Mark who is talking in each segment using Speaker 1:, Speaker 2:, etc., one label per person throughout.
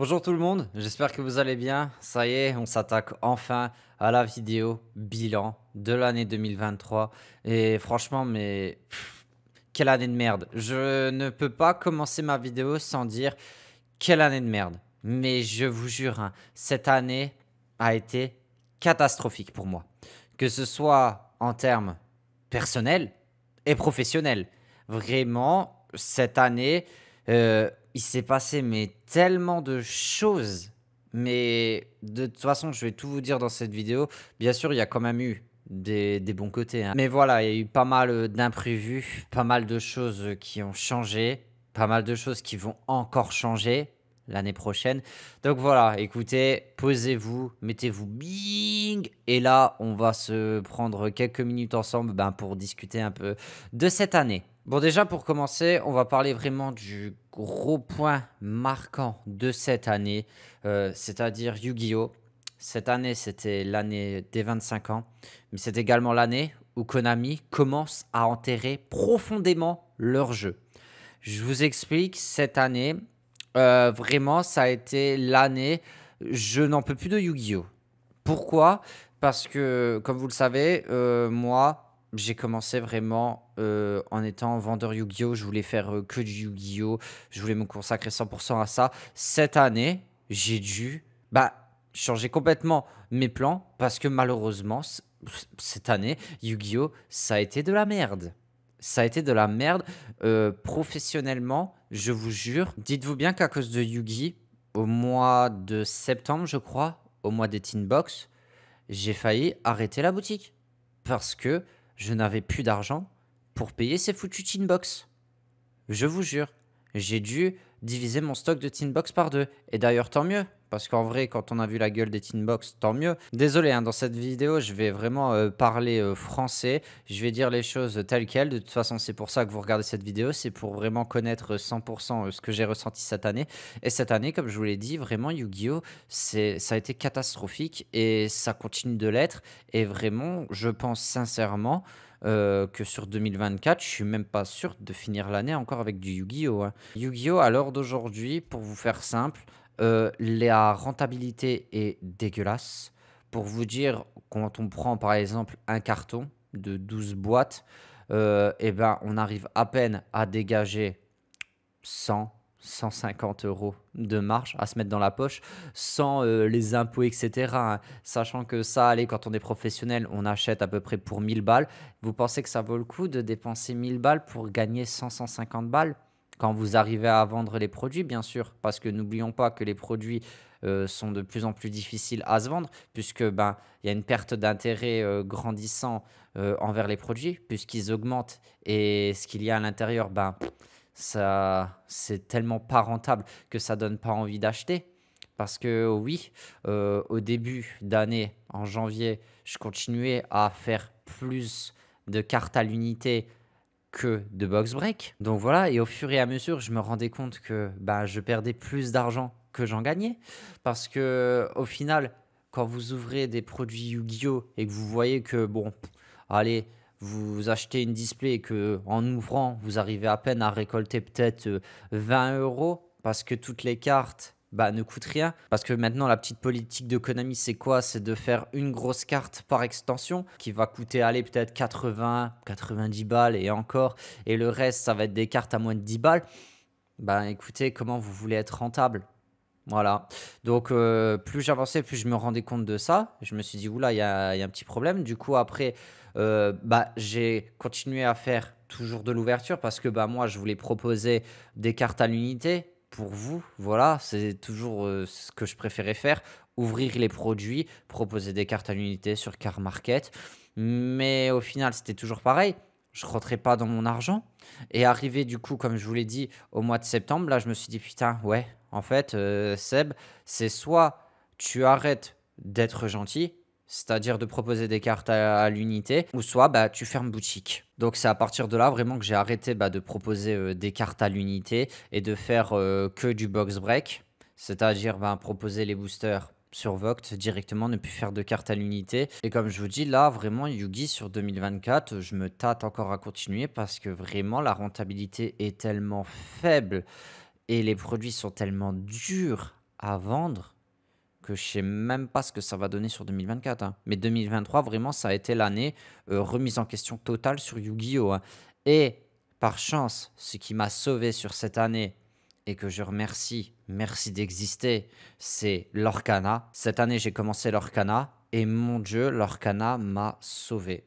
Speaker 1: Bonjour tout le monde, j'espère que vous allez bien. Ça y est, on s'attaque enfin à la vidéo bilan de l'année 2023. Et franchement, mais quelle année de merde. Je ne peux pas commencer ma vidéo sans dire quelle année de merde. Mais je vous jure, hein, cette année a été catastrophique pour moi. Que ce soit en termes personnels et professionnels. Vraiment, cette année, euh, il s'est passé mais tellement de choses. Mais de toute façon, je vais tout vous dire dans cette vidéo. Bien sûr, il y a quand même eu des, bons côtés. hein. Mais voilà, il y a eu pas mal euh, d'imprévus, pas mal de choses qui ont changé, pas mal de choses qui vont encore changer l'année prochaine. Donc voilà, écoutez, posez-vous, mettez-vous bing. Et là, on va se prendre quelques minutes ensemble ben, pour discuter un peu de cette année. Bon, déjà pour commencer, on va parler vraiment du gros point marquant de cette année, euh, c'est-à-dire Yu-Gi-Oh! Cette année, c'était l'année des 25 ans, mais c'est également l'année où Konami commence à enterrer profondément leur jeu. Je vous explique, cette année, euh, vraiment, ça a été l'année, je n'en peux plus de Yu-Gi-Oh! Pourquoi? Parce que, comme vous le savez, euh, moi, j'ai commencé vraiment euh, en étant vendeur Yu-Gi-Oh! Je voulais faire euh, que du Yu-Gi-Oh! Je voulais me consacrer 100% à ça. Cette année, j'ai dû bah, changer complètement mes plans parce que malheureusement, cette année, Yu-Gi-Oh! ça a été de la merde. Ça a été de la merde euh, professionnellement, je vous jure. Dites-vous bien qu'à cause de Yu-Gi, au mois de septembre, je crois, au mois des Teen Box, j'ai failli arrêter la boutique parce que je n'avais plus d'argent pour payer ces foutus Teen Box. Je vous jure, j'ai dû diviser mon stock de Teen Box par deux. Et d'ailleurs, tant mieux. Parce qu'en vrai, quand on a vu la gueule des Teen Box, tant mieux. Désolé, hein, dans cette vidéo, je vais vraiment euh, parler euh, français. Je vais dire les choses telles quelles. De toute façon, c'est pour ça que vous regardez cette vidéo. C'est pour vraiment connaître 100% euh, ce que j'ai ressenti cette année. Et cette année, comme je vous l'ai dit, vraiment, Yu-Gi-Oh! ça a été catastrophique. Et ça continue de l'être. Et vraiment, je pense sincèrement que sur 2024, je suis même pas sûr de finir l'année encore avec du Yu-Gi-Oh! hein. Yu-Gi-Oh! à l'heure d'aujourd'hui, pour vous faire simple, euh, la rentabilité est dégueulasse. Pour vous dire, quand on prend par exemple un carton de 12 boîtes, euh, eh ben, on arrive à peine à dégager 100, 150 euros de marge à se mettre dans la poche sans euh, les impôts, etc. hein. Sachant que ça, allez, quand on est professionnel, on achète à peu près pour 1000 balles. Vous pensez que ça vaut le coup de dépenser 1000 balles pour gagner 100, 150 balles? Quand vous arrivez à vendre les produits, bien sûr, parce que n'oublions pas que les produits euh, sont de plus en plus difficiles à se vendre, puisque ben il y a une perte d'intérêt euh, grandissant euh, envers les produits, puisqu'ils augmentent et ce qu'il y a à l'intérieur, ben ça c'est tellement pas rentable que ça donne pas envie d'acheter. Parce que oui, au début d'année, en janvier, je continuais à faire plus de cartes à l'unité que de box break. Donc voilà, et au fur et à mesure, je me rendais compte que bah, je perdais plus d'argent que j'en gagnais. Parce que au final, quand vous ouvrez des produits Yu-Gi-Oh! et que vous voyez que, bon, allez, vous achetez une display et que en ouvrant, vous arrivez à peine à récolter peut-être euh, 20 euros parce que toutes les cartes bah, ne coûtent rien. Parce que maintenant, la petite politique de Konami, c'est quoi? C'est de faire une grosse carte par extension qui va coûter, aller peut-être 80, 90 balles et encore. Et le reste, ça va être des cartes à moins de 10 balles. Bah écoutez, comment vous voulez être rentable? Voilà. Donc, euh, plus j'avançais, plus je me rendais compte de ça. Je me suis dit, oula, il y a, il y a un petit problème. Du coup, après, euh, bah, j'ai continué à faire toujours de l'ouverture parce que bah, moi, je voulais proposer des cartes à l'unité pour vous. Voilà, c'est toujours euh, ce que je préférais faire. Ouvrir les produits, proposer des cartes à l'unité sur Car Market. Mais au final, c'était toujours pareil. Je rentrais pas dans mon argent. Et arrivé, du coup, comme je vous l'ai dit, au mois de septembre, là, je me suis dit, putain, ouais, en fait, euh, Seb, c'est soit tu arrêtes d'être gentil, c'est-à-dire de proposer des cartes à, l'unité, ou soit bah, tu fermes boutique. Donc c'est à partir de là vraiment que j'ai arrêté bah, de proposer euh, des cartes à l'unité et de faire euh, que du box break, c'est-à-dire bah, proposer les boosters sur Voct directement, ne plus faire de cartes à l'unité. Et comme je vous dis, là, vraiment, Yugi sur 2024, je me tâte encore à continuer parce que vraiment, la rentabilité est tellement faible et les produits sont tellement durs à vendre que je sais même pas ce que ça va donner sur 2024. hein. Mais 2023, vraiment, ça a été l'année euh, remise en question totale sur Yu-Gi-Oh! hein. Et par chance, ce qui m'a sauvé sur cette année et que je remercie, merci d'exister, c'est l'Orcana. Cette année, j'ai commencé l'Orcana et mon Dieu, l'Orcana m'a sauvé.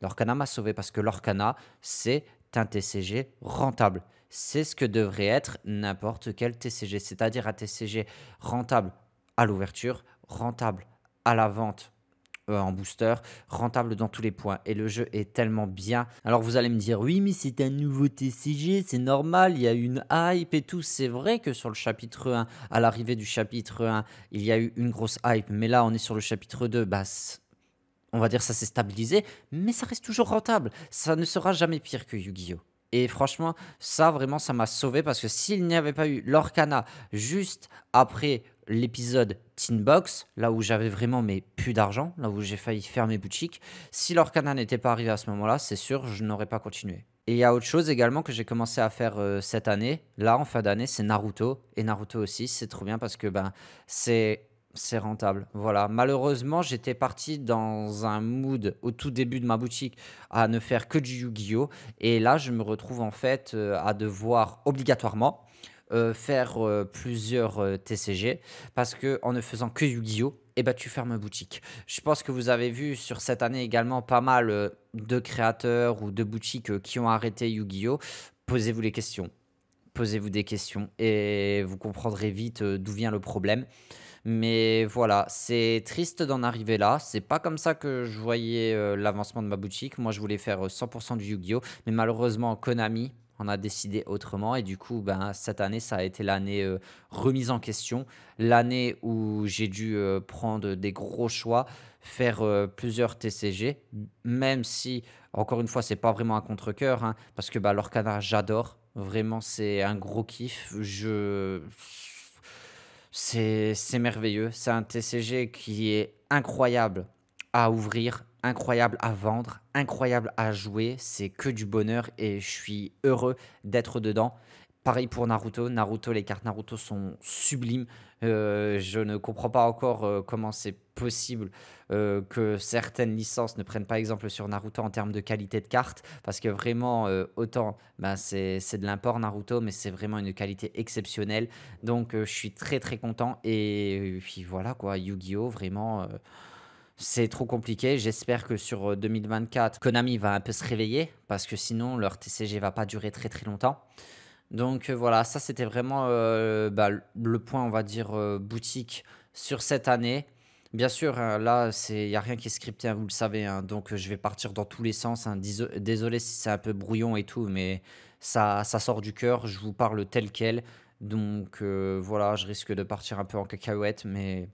Speaker 1: L'Orcana m'a sauvé parce que l'Orcana, c'est un TCG rentable. C'est ce que devrait être n'importe quel TCG, c'est-à-dire un TCG rentable à l'ouverture, rentable à la vente euh, en booster, rentable dans tous les points. Et le jeu est tellement bien. Alors vous allez me dire, oui, mais c'est un nouveau TCG, c'est normal, il y a une hype et tout. C'est vrai que sur le chapitre 1, à l'arrivée du chapitre 1, il y a eu une grosse hype. Mais là, on est sur le chapitre 2, bah, on va dire ça s'est stabilisé, mais ça reste toujours rentable. Ça ne sera jamais pire que Yu-Gi-Oh! Et franchement, ça vraiment, ça m'a sauvé parce que s'il n'y avait pas eu l'Orcana juste après l'épisode Teen Box, là où j'avais vraiment mais plus d'argent, là où j'ai failli faire mes boutiques, si l'Orcana n'était pas arrivé à ce moment-là, c'est sûr, je n'aurais pas continué. Et il y a autre chose également que j'ai commencé à faire euh, cette année, là en fin d'année, c'est Naruto. Et Naruto aussi, c'est trop bien parce que ben, c'est c'est rentable. Voilà. Malheureusement, j'étais parti dans un mood au tout début de ma boutique à ne faire que du Yu-Gi-Oh! Et là, je me retrouve en fait euh, à devoir obligatoirement euh, faire euh, plusieurs TCG parce que en ne faisant que Yu-Gi-Oh! Eh ben, tu fermes boutique. Je pense que vous avez vu sur cette année également pas mal de créateurs ou de boutiques qui ont arrêté Yu-Gi-Oh! Posez-vous les questions. Posez-vous des questions et vous comprendrez vite d'où vient le problème. Mais voilà, c'est triste d'en arriver là. C'est pas comme ça que je voyais euh, l'avancement de ma boutique. Moi, je voulais faire 100% euh, du Yu-Gi-Oh! Mais malheureusement, Konami en a décidé autrement. Et du coup, ben, cette année, ça a été l'année euh, remise en question. L'année où j'ai dû prendre des gros choix, faire plusieurs TCG. Même si, encore une fois, c'est pas vraiment un contre-coeur. Hein, parce que bah, l'Orcana, j'adore. Vraiment, c'est un gros kiff. Je c'est merveilleux. C'est un TCG qui est incroyable à ouvrir, incroyable à vendre, incroyable à jouer. C'est que du bonheur et je suis heureux d'être dedans. Pareil pour Naruto. Naruto, les cartes Naruto sont sublimes. Euh, je ne comprends pas encore euh, comment c'est possible euh, que certaines licences ne prennent pas exemple sur Naruto en termes de qualité de cartes. Parce que vraiment, autant ben, c'est de l'import Naruto, mais c'est vraiment une qualité exceptionnelle. Donc je suis très très content. Et puis voilà quoi, Yu-Gi-Oh! Vraiment. C'est trop compliqué. J'espère que sur 2024, Konami va un peu se réveiller parce que sinon leur TCG va pas durer très très longtemps. Donc euh, voilà, ça c'était vraiment euh, bah, le point, on va dire, euh, boutique sur cette année. Bien sûr, hein, là, il n'y a rien qui est scripté, hein, vous le savez, hein, donc je vais partir dans tous les sens. Désolé si c'est un peu brouillon et tout, mais ça, ça sort du cœur, je vous parle tel quel. Donc voilà, je risque de partir un peu en cacahuète, mais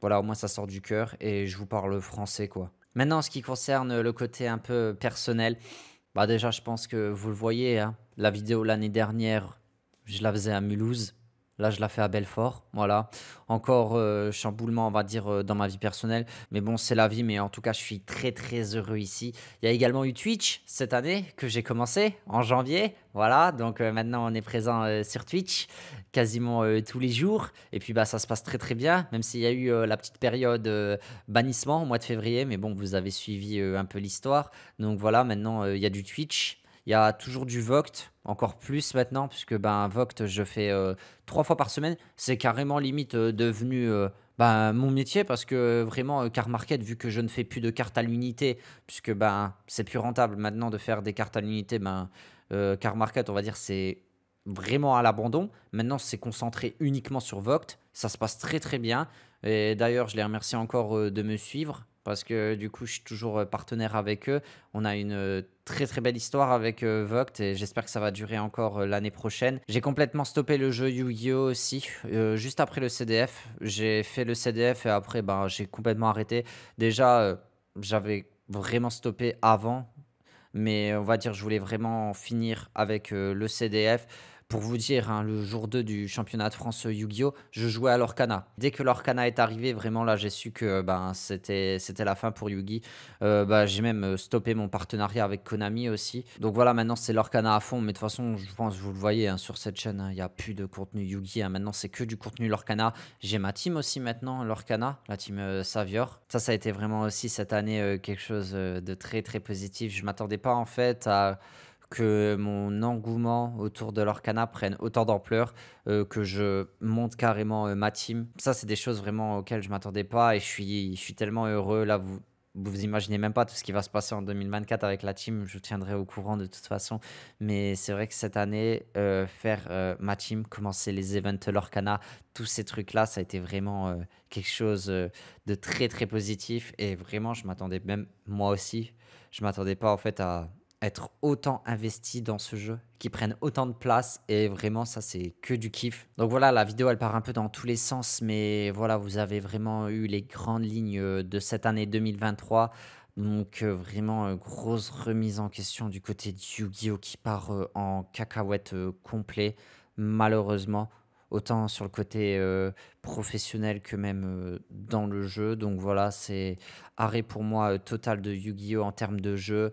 Speaker 1: voilà, au moins ça sort du cœur et je vous parle français, quoi. Maintenant, en ce qui concerne le côté un peu personnel, bah déjà, je pense que vous le voyez, hein, la vidéo l'année dernière, je la faisais à Mulhouse. Là, je la fais à Belfort. Voilà. Encore euh, chamboulement, on va dire, euh, dans ma vie personnelle. Mais bon, c'est la vie. Mais en tout cas, je suis très, très heureux ici. Il y a également eu Twitch cette année que j'ai commencé en janvier. Voilà. Donc euh, maintenant, on est présent sur Twitch quasiment tous les jours. Et puis, bah, ça se passe très, très bien. Même s'il y a eu la petite période bannissement au mois de février. Mais bon, vous avez suivi un peu l'histoire. Donc voilà, maintenant, il y a du Twitch. Il y a toujours du Voct, encore plus maintenant, puisque ben, Voct, je fais euh, trois fois par semaine. C'est carrément limite euh, devenu euh, ben, mon métier, parce que vraiment, Car Market, vu que je ne fais plus de cartes à l'unité, puisque ben, c'est plus rentable maintenant de faire des cartes à l'unité, ben, Car Market, on va dire, c'est vraiment à l'abandon. Maintenant, c'est concentré uniquement sur Voct. Ça se passe très très bien. Et d'ailleurs, je les remercie encore de me suivre parce que du coup, je suis toujours euh, partenaire avec eux. On a une euh, très très belle histoire avec euh, Vogt et j'espère que ça va durer encore l'année prochaine. J'ai complètement stoppé le jeu Yu-Gi-Oh aussi, juste après le CDF. J'ai fait le CDF et après, ben, j'ai complètement arrêté. Déjà, j'avais vraiment stoppé avant, mais on va dire, je voulais vraiment finir avec le CDF pour vous dire, hein, le jour 2 du championnat de France Yu-Gi-Oh, je jouais à l'Orcana. Dès que l'Orcana est arrivé, vraiment là, j'ai su que ben, c'était la fin pour Yugi. Euh, bah, j'ai même euh, stoppé mon partenariat avec Konami aussi. Donc voilà, maintenant c'est l'Orcana à fond. Mais de toute façon, je pense, vous le voyez hein, sur cette chaîne, hein, il n'y a plus de contenu Yugi. Maintenant, c'est que du contenu l'Orcana. J'ai ma team aussi maintenant, l'Orcana, la team euh, Savior. Ça, ça a été vraiment aussi cette année quelque chose de très très positif. Je m'attendais pas en fait à que mon engouement autour de l'Orcana prenne autant d'ampleur, euh, que je monte carrément euh, ma team. Ça, c'est des choses vraiment auxquelles je m'attendais pas et je suis, je suis tellement heureux. Là, vous, vous imaginez même pas tout ce qui va se passer en 2024 avec la team. Je vous tiendrai au courant de toute façon. Mais c'est vrai que cette année, euh, faire ma team, commencer les events l'Orcana, tous ces trucs-là, ça a été vraiment quelque chose de très très positif. Et vraiment, je m'attendais même moi aussi. Je m'attendais pas en fait à être autant investi dans ce jeu, qui prennent autant de place et vraiment ça c'est que du kiff. Donc voilà, la vidéo elle part un peu dans tous les sens, mais voilà, vous avez vraiment eu les grandes lignes euh, de cette année 2023. Donc euh, vraiment euh, grosse remise en question du côté de Yu-Gi-Oh qui part en cacahuète complet, malheureusement autant sur le côté professionnel que même dans le jeu. Donc voilà, c'est arrêt pour moi total de Yu-Gi-Oh en termes de jeu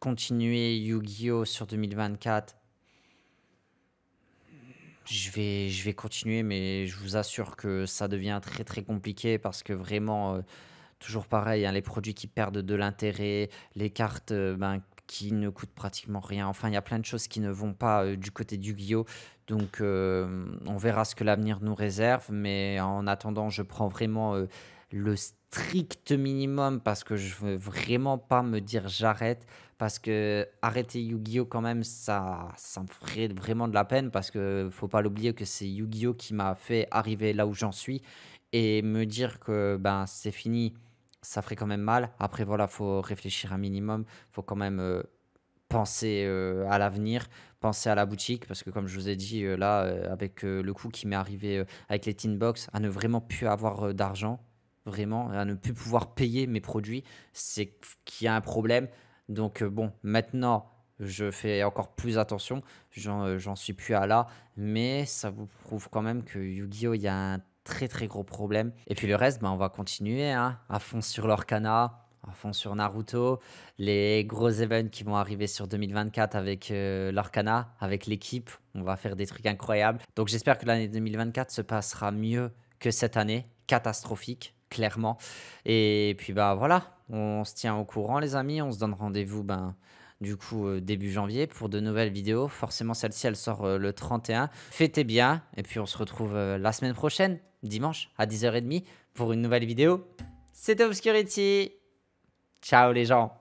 Speaker 1: continuer Yu-Gi-Oh sur 2024, je vais, je vais continuer, mais je vous assure que ça devient très très compliqué parce que vraiment, euh, toujours pareil, hein, les produits qui perdent de l'intérêt, les cartes euh, ben, qui ne coûtent pratiquement rien. Enfin, il y a plein de choses qui ne vont pas euh, du côté du Yu-Gi-Oh! Donc, on verra ce que l'avenir nous réserve. Mais en attendant, je prends vraiment le strict minimum parce que je veux vraiment pas me dire j'arrête. Parce que arrêter Yu-Gi-Oh quand même ça ça me ferait vraiment de la peine parce que faut pas l'oublier que c'est Yu-Gi-Oh qui m'a fait arriver là où j'en suis. Et me dire que ben c'est fini ça ferait quand même mal. Après voilà faut réfléchir un minimum. Faut quand même euh, penser euh, à l'avenir penser à la boutique. Parce que comme je vous ai dit euh, là avec le coup qui m'est arrivé avec les tin box à ne vraiment plus avoir d'argent vraiment, à ne plus pouvoir payer mes produits, c'est qu'il y a un problème. Donc euh, bon, maintenant, je fais encore plus attention, j'en euh, suis plus à là, mais ça vous prouve quand même que Yu-Gi-Oh, il y a un très très gros problème. Et puis le reste, ben, on va continuer hein, à fond sur l'Orcana, à fond sur Naruto, les gros events qui vont arriver sur 2024 avec euh, l'Orcana, avec l'équipe, on va faire des trucs incroyables. Donc j'espère que l'année 2024 se passera mieux que cette année, catastrophique clairement. Et puis bah voilà, on se tient au courant les amis, on se donne rendez-vous ben du coup euh, début janvier pour de nouvelles vidéos. Forcément celle-ci elle sort euh, le 31. Fêtez bien et puis on se retrouve euh, la semaine prochaine, dimanche à 10h30 pour une nouvelle vidéo. C'était Obscurity. Ciao les gens.